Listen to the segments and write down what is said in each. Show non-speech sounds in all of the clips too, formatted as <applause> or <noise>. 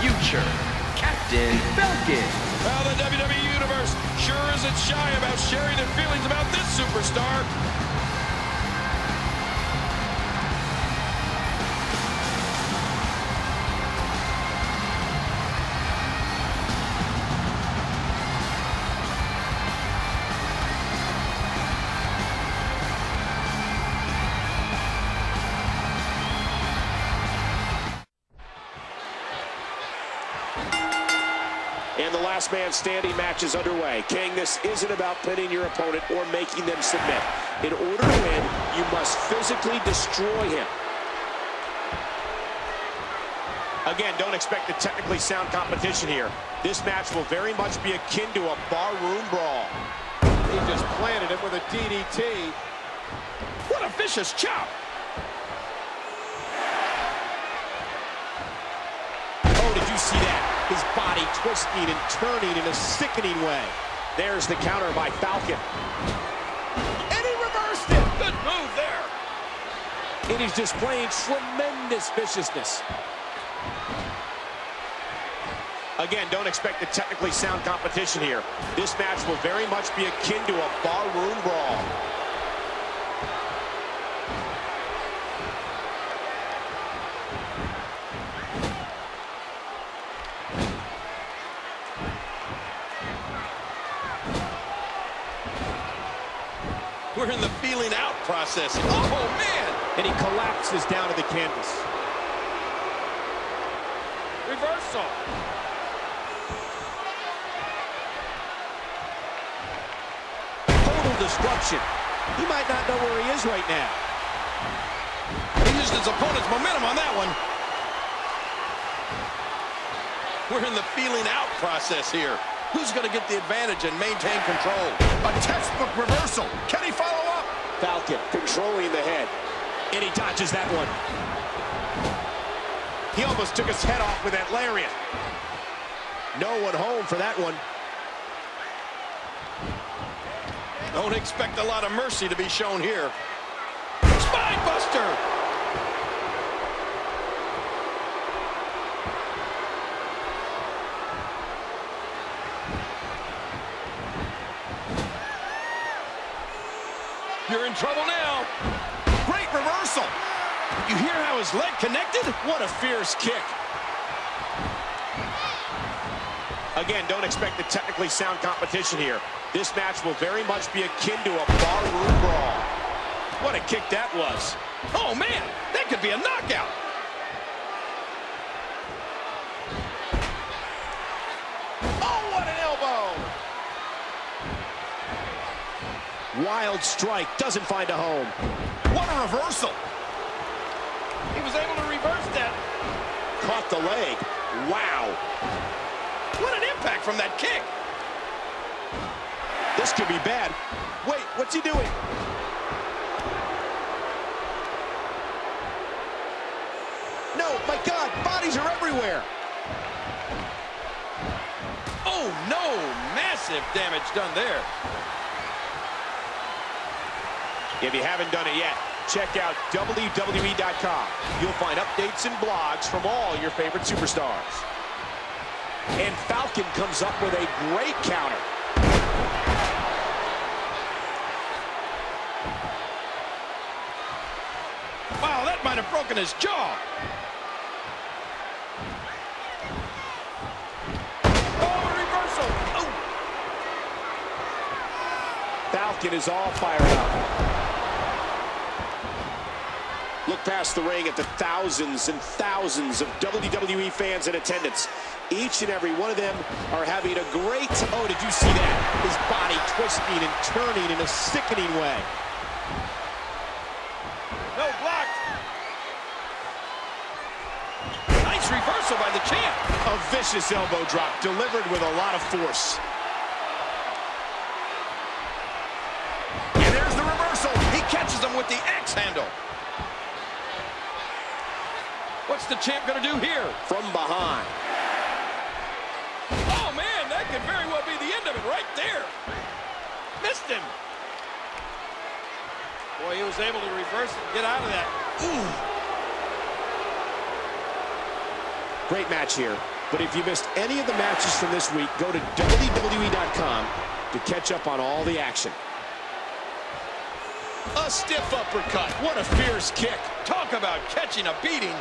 future, Captain Falcon. Well, the WWE Universe sure isn't shy about sharing their feelings about this superstar. Last man standing match is underway. King, this isn't about pinning your opponent or making them submit. In order to win, you must physically destroy him. Again, don't expect a technically sound competition here. This match will very much be akin to a barroom brawl. He just planted him with a DDT. What a vicious chop. His body twisting and turning in a sickening way. There's the counter by Falcon. And he reversed it. Good move there. And he's displaying tremendous viciousness. Again, don't expect a technically sound competition here. This match will very much be akin to a barroom brawl. We're in the feeling out process. Oh, man. And he collapses down to the canvas. Reversal. Total destruction. He might not know where he is right now. He used his opponent's momentum on that one. We're in the feeling out process here. Who's going to get the advantage and maintain control? A textbook reversal. Can he follow? Falcon controlling the head. And he dodges that one. He almost took his head off with that lariat. No one home for that one. Don't expect a lot of mercy to be shown here. Spine You're in trouble now. Great reversal. You hear how his leg connected? What a fierce kick. Again, don't expect a technically sound competition here. This match will very much be akin to a barroom brawl. What a kick that was. Oh, man, that could be a knockout. Oh, what an elbow. Wild strike doesn't find a home. What a reversal. He was able to reverse that. Caught the leg. Wow. What an impact from that kick. This could be bad. Wait, what's he doing? No, my God, bodies are everywhere. Oh, no. Massive damage done there. If you haven't done it yet, check out WWE.com. You'll find updates and blogs from all your favorite superstars. And Falcon comes up with a great counter. Wow, that might have broken his jaw. Oh, reversal. Oh, Falcon is all fired up. Look past the ring at the thousands and thousands of WWE fans in attendance. Each and every one of them are having a great... Oh, did you see that? His body twisting and turning in a sickening way. No, blocked. Nice reversal by the champ. A vicious elbow drop delivered with a lot of force. And there's the reversal. He catches him with the axe handle. What's the champ going to do here? From behind. Oh, man, that could very well be the end of it right there. Missed him. Boy, he was able to reverse and get out of that. Ooh. <sighs> Great match here. But if you missed any of the matches from this week, go to WWE.com to catch up on all the action. A stiff uppercut. What a fierce kick. Talk about catching a beating.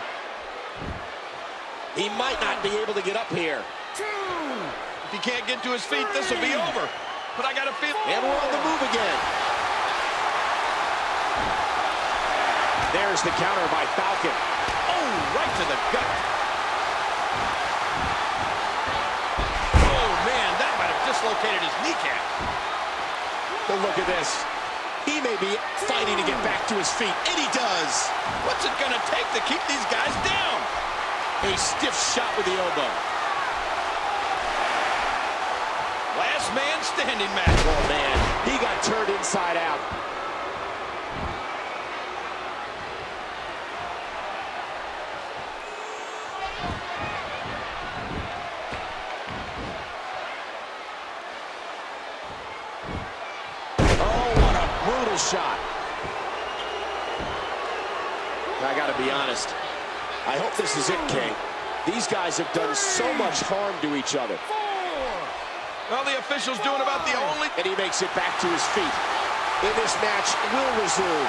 He might not be able to get up here. If he can't get to his feet, this will be over. But I got a feel. And we're on the move again. There's the counter by Falcon. Oh, right to the gut. Oh, man, that might have dislocated his kneecap. But look at this. He may be fighting to get back to his feet, and he does. What's it going to take to keep these guys down? A stiff shot with the elbow. Last man standing match. Oh, man, he got turned inside out. Oh, what a brutal shot. I got to be honest. I hope this is it, King. These guys have done so much harm to each other. Well, the official's doing about the only... And he makes it back to his feet. In this match will resume.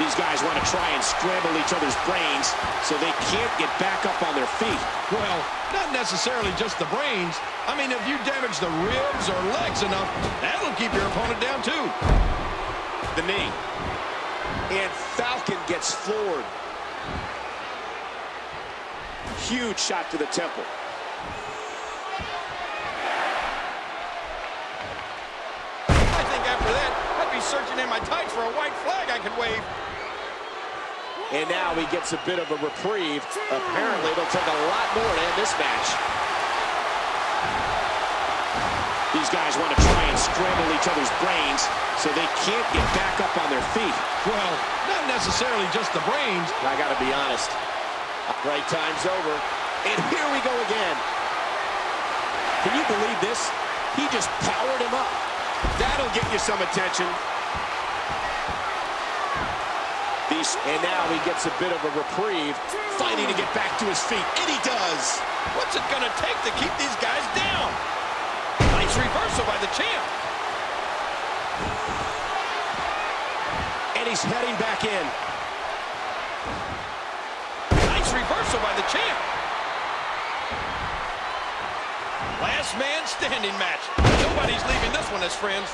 These guys want to try and scramble each other's brains so they can't get back up on their feet. Well, not necessarily just the brains. I mean, if you damage the ribs or legs enough, that'll keep your opponent down, too. The knee. And Falcon gets floored. Huge shot to the temple. I think after that, I'd be searching in my tights for a white flag I could wave. And now he gets a bit of a reprieve. Apparently, it'll take a lot more to end this match. These guys want to try and scramble each other's brains so they can't get back up on their feet. Well, not necessarily just the brains. I got to be honest. Right time's over. And here we go again. Can you believe this? He just powered him up. That'll get you some attention. And now he gets a bit of a reprieve, fighting to get back to his feet, and he does. What's it going to take to keep these guys down? Nice reversal by the champ. And he's heading back in. Nice reversal by the champ. Last man standing match. Nobody's leaving this one as friends.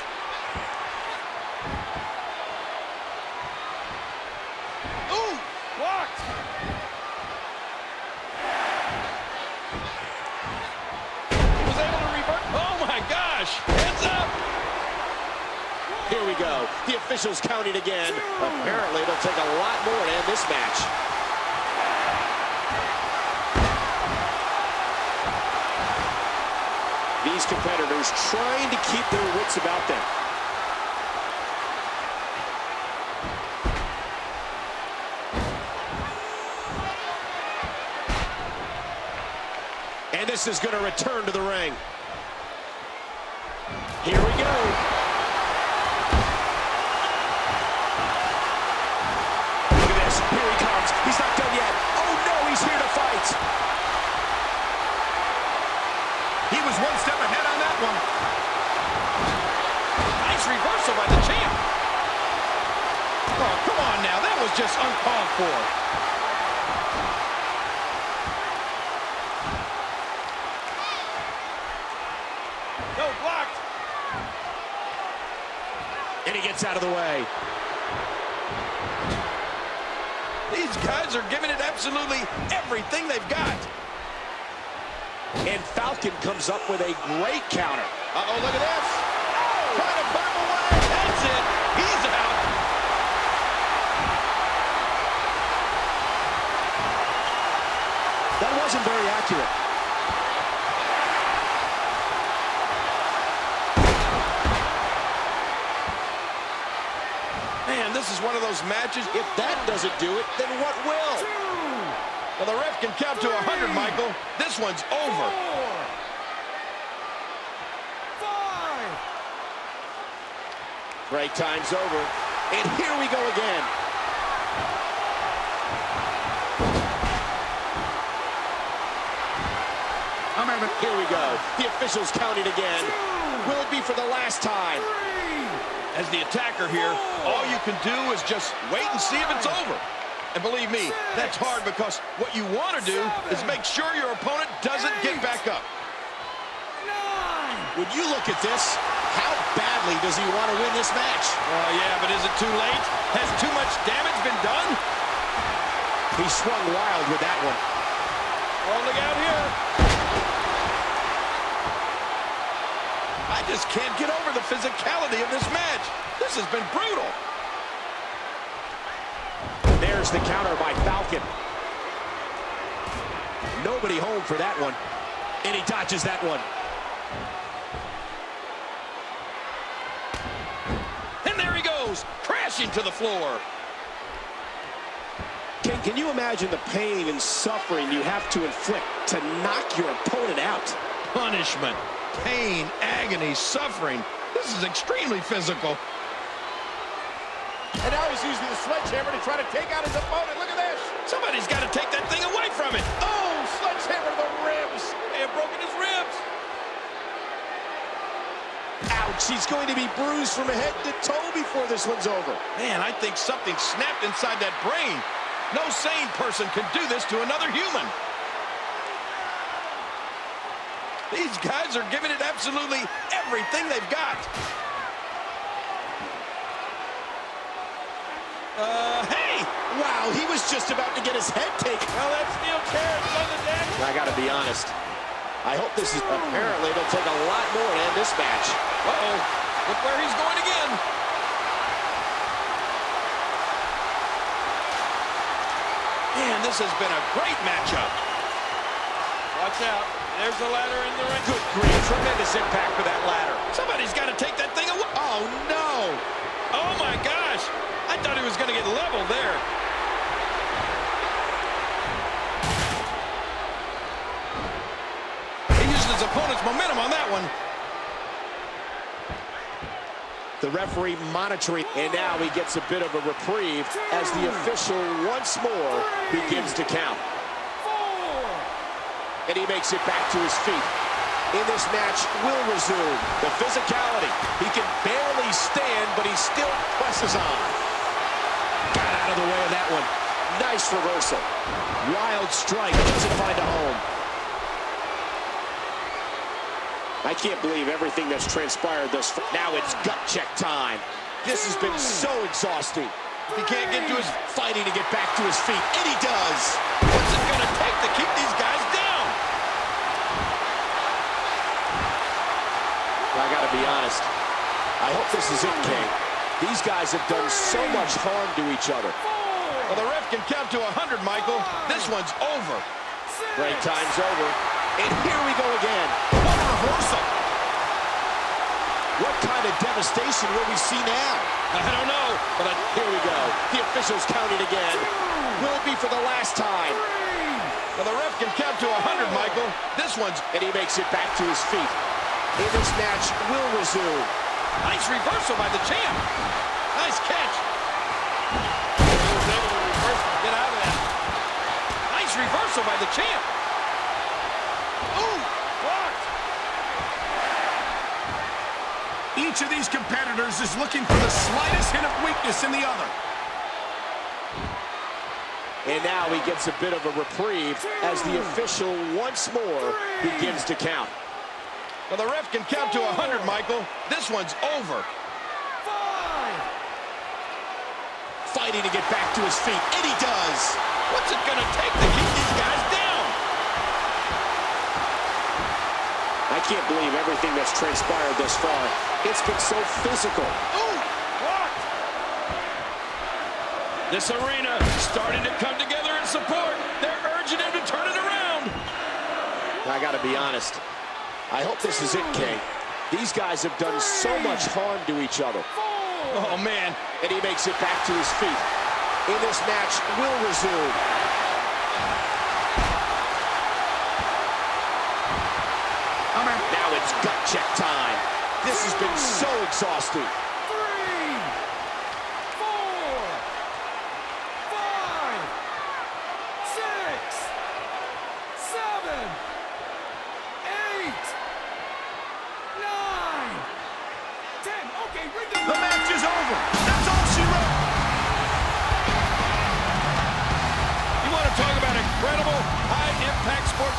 Ooh, blocked. He was able to revert. Oh my gosh, heads up. Here we go. The officials counting again. Apparently, it'll take a lot more to end this match. These competitors trying to keep their wits about them. And this is going to return to the ring. Here we go. He was one step ahead on that one. Nice reversal by the champ. Oh, come on now. That was just uncalled for. No, blocked. And he gets out of the way. These guys are giving it absolutely everything they've got. And Falcon comes up with a great counter. Uh-oh, look at this. Oh! Trying to him away. That's it. He's out. That wasn't very accurate. One of those matches. If that doesn't do it, then what will? Well, the ref can count to 100, Michael. This one's over. Five. Break time's over. And here we go again. Here we go. The officials counting again. Will it be for the last time? As the attacker here, all you can do is just wait and see if it's over. And believe me, that's hard because what you want to do is make sure your opponent doesn't get back up. When you look at this, how badly does he want to win this match? Oh, yeah, but is it too late? Has too much damage been done? He swung wild with that one. Rolling out here. I just can't get over the physicality of this match. This has been brutal. There's the counter by Falcon. Nobody home for that one. And he dodges that one. And there he goes, crashing to the floor. Can, can you imagine the pain and suffering you have to inflict to knock your opponent out? Punishment, pain, agony, suffering. This is extremely physical. And now he's using the sledgehammer to try to take out his opponent. Look at this. Somebody's got to take that thing away from it. Oh, sledgehammer to the ribs. They have broken his ribs. Ouch, he's going to be bruised from head to toe before this one's over. Man, I think something snapped inside that brain. No sane person can do this to another human. These guys are giving it absolutely everything they've got. Uh, hey! Wow, he was just about to get his head taken. Well, that steel chair is on the deck. I gotta be honest. I hope this is apparently it'll take a lot more to end this match. Uh-oh. Look where he's going again. Man, this has been a great matchup. Watch out. There's the ladder in the ring. Good grief, tremendous impact for that ladder. Somebody's got to take that thing away. Oh, no! Oh, my gosh. I thought he was going to get leveled there. He used his opponent's momentum on that one. The referee monitoring, and now he gets a bit of a reprieve as the official once more begins to count. And he makes it back to his feet. In this match will resume the physicality. He can barely stand, but he still presses on. Got out of the way of that one. Nice reversal. Wild strike, doesn't find a home. I can't believe everything that's transpired thus far. Now it's gut check time. This has been so exhausting. He can't get to his... Fighting to get back to his feet, and he does. What's it going to take to keep these guys down? I got to be honest. I hope this is it, King. These guys have done so much harm to each other. Well, the ref can count to 100, Michael. This one's over. Break time's over. And here we go again. What a reversal. What kind of devastation will we see now? I don't know, but I... Here we go. The officials counting again. Will it be for the last time? Well, the ref can count to 100, Michael. This one's... And he makes it back to his feet. This match will resume. Nice reversal by the champ. Nice catch. Get out of that. Nice reversal by the champ. Ooh, blocked. Each of these competitors is looking for the slightest hint of weakness in the other. And now he gets a bit of a reprieve as the official once more begins to count. Well, the ref can count to 100, Michael. This one's over. Five, fighting to get back to his feet, and he does. What's it going to take to keep these guys down? I can't believe everything that's transpired thus far. It's been so physical. Ooh, blocked. This arena starting to come together in support. They're urging him to turn it around. I got to be honest. I hope this is it, King. These guys have done so much harm to each other. Oh, man. And he makes it back to his feet. And this match will resume. Now it's gut check time. This has been so exhausting. Three, four, five, six, seven,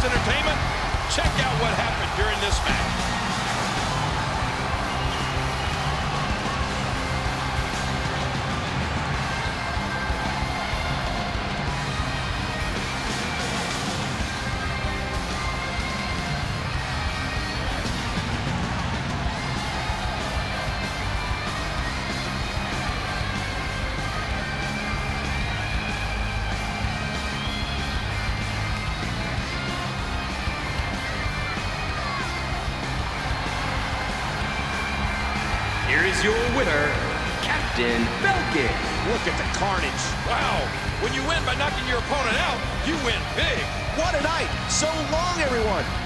entertainment? Check out what happened during this match. Captain Falcon. Look at the carnage. Wow. When you win by knocking your opponent out, you win big. What a night. So long, everyone.